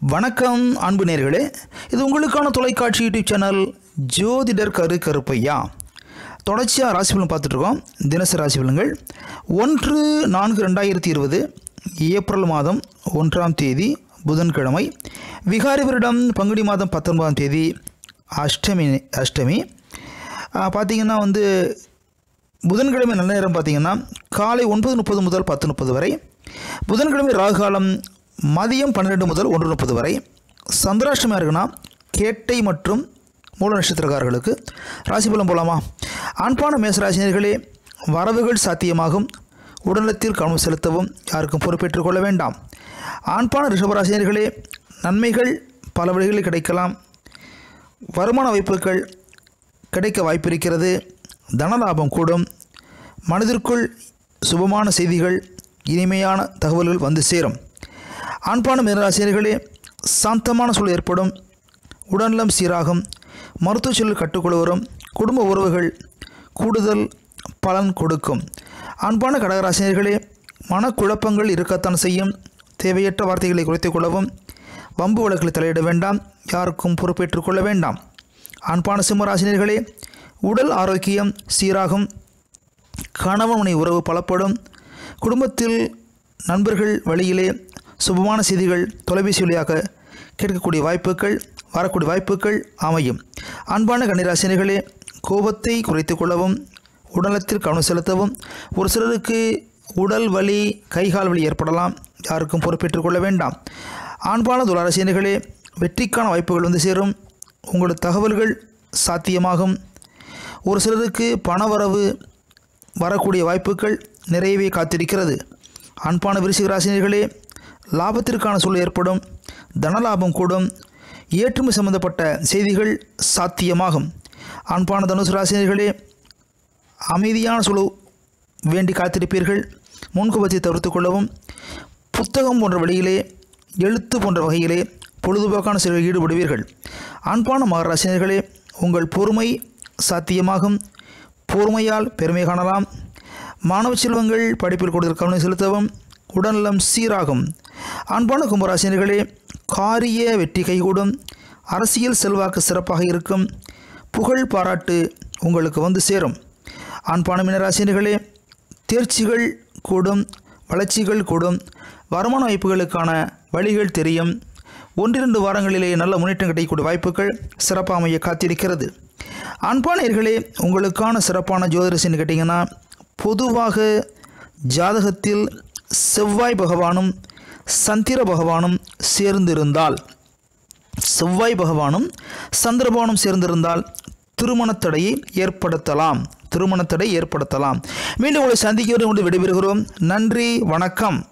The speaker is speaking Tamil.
வணக்கம் அன்பு நேர்களே. இது உங்களுக்கான தொலைக்காட்சி யூடியூப் சேனல் ஜோதிடர் கரு கருப்பையா. தொடர்ச்சியாக ராசி பலன் பார்த்துட்ருக்கோம். தினசரி ராசி பலன்கள். ஒன்று நான்கு ரெண்டாயிரத்தி இருபது. ஏப்ரல் மாதம் ஒன்றாம் தேதி புதன்கிழமை. விகாரி வருடம் பங்குனி மாதம் பத்தொன்பதாம் தேதி அஷ்டமி அஷ்டமி. பார்த்திங்கன்னா வந்து புதன்கிழமை நல்ல நேரம் பார்த்தீங்கன்னா காலை ஒன்பது முப்பது முதல் பத்து முப்பது வரை. புதன்கிழமை ராகு காலம் மதியம் பன்னிரெண்டு முதல் ஒன்று முப்பது வரை சந்திராஷ்டமியாக இருக்குன்னா கேட்டை மற்றும் மூல நட்சத்திரக்காரர்களுக்கு ராசி பலம் போலாமா? ஆண்பான மேசராசினியர்களே வரவுகள் சாத்தியமாகும். உடல்நலத்தில் கவனம் செலுத்தவும் யாருக்கும் பொறுப்பேற்றுக் கொள்ள வேண்டாம். ஆண்பான ரிஷபராசினியர்களே நன்மைகள் பல வழிகளில் கிடைக்கலாம். வருமான வாய்ப்புகள் கிடைக்க வாய்ப்பிருக்கிறது தனலாபம் கூடும். மனதிற்குள் சுபமான செய்திகள் இனிமையான தகவல்கள் வந்து சேரும். ஆண்பான மீனராசிரியர்களே சாந்தமான சூழல் ஏற்படும் உடல்நலம் சீராகும் மருத்துவ சூழல் கட்டுக்குள் வரும் குடும்ப உறவுகள் கூடுதல் பலன் கொடுக்கும். ஆண்பான கடகராசினியர்களே மனக்குழப்பங்கள் இருக்கத்தான் செய்யும். தேவையற்ற வார்த்தைகளை குறைத்துக் கொள்ளவும் வம்பு வழக்கில் தலையிட வேண்டாம் யாருக்கும் பொறுப்பேற்றுக் கொள்ள வேண்டாம். ஆண்பான சிம்மராசினியர்களே உடல் ஆரோக்கியம் சீராகும் கணவன் உறவு பலப்படும் குடும்பத்தில் நண்பர்கள் வழியிலே சுபமான செய்திகள் தொலைபேசி வழியாக கேட்கக்கூடிய வாய்ப்புகள் வரக்கூடிய வாய்ப்புகள் அமையும். அன்பான கன்னிராசினிகளே கோபத்தை குறைத்து கொள்ளவும் உடலத்தில் கவனம் செலுத்தவும் ஒரு சிலருக்கு உடல் வலி கைகால் வலி ஏற்படலாம். யாருக்கும் பொறுப்பேற்றுக் கொள்ள வேண்டாம். ஆண்பான துளாரசியர்களே வெற்றிக்கான வாய்ப்புகள் வந்து சேரும். உங்களோட தகவல்கள் சாத்தியமாகும். ஒரு சிலருக்கு பணவரவு வரக்கூடிய வாய்ப்புகள் நிறையவே காத்திருக்கிறது. அன்பான விருச்சிக ராசினியர்களே லாபத்திற்கான சூழல் ஏற்படும் தனலாபம் கூடும். ஏற்றுமை சம்பந்தப்பட்ட செய்திகள் சாத்தியமாகும். அன்பான தனுசு ராசினியர்களே அமைதியான சூழல் வேண்டி காத்திருப்பீர்கள். முன்கோபத்தை தவிர்த்து கொள்ளவும். புத்தகம் போன்ற வழியிலே எழுத்து போன்ற வகையிலே பொழுதுபோக்கான செயல்களில் ஈடுபடுவீர்கள். அன்பான மகராசினியர்களே உங்கள் பொறுமை சாத்தியமாகும். பொறுமையால் பெருமை காணலாம். மாணவ செல்வங்கள் படிப்பில் கூடுதல் கவனம் செலுத்தவும். உடல்நலம் சீராகும். அன்பான கும்பராசினர்களே காரிய வெற்றி கைகூடும். அரசியல் செல்வாக்கு சிறப்பாக இருக்கும். புகழ் பாராட்டு உங்களுக்கு வந்து சேரும். அன்பான மீனராசினர்களே தேர்ச்சிகள் கூடும் வளர்ச்சிகள் கூடும். வருமான வாய்ப்புகளுக்கான வழிகள் தெரியும். ஒன்றிரண்டு வாரங்களிலேயே நல்ல முன்னேற்றம் கிடைக்கக்கூடிய வாய்ப்புகள் சிறப்பாக அமைய காத்திருக்கிறது. அன்பானியர்களே உங்களுக்கான சிறப்பான ஜோதிடசின்னு கேட்டிங்கன்னா பொதுவாக ஜாதகத்தில் செவ்வாய் பகவானும் சந்திர பகவானும் சேர்ந்திருந்தால் செவ்வாய் பகவானும் சந்திரபவனும் சேர்ந்திருந்தால் திருமணத்தடையை ஏற்படுத்தலாம். திருமணத்தடை ஏற்படுத்தலாம். மீண்டும் உங்களை சந்திக்கிறோம் கொண்டு விடைபெறுகிறோம். நன்றி வணக்கம்.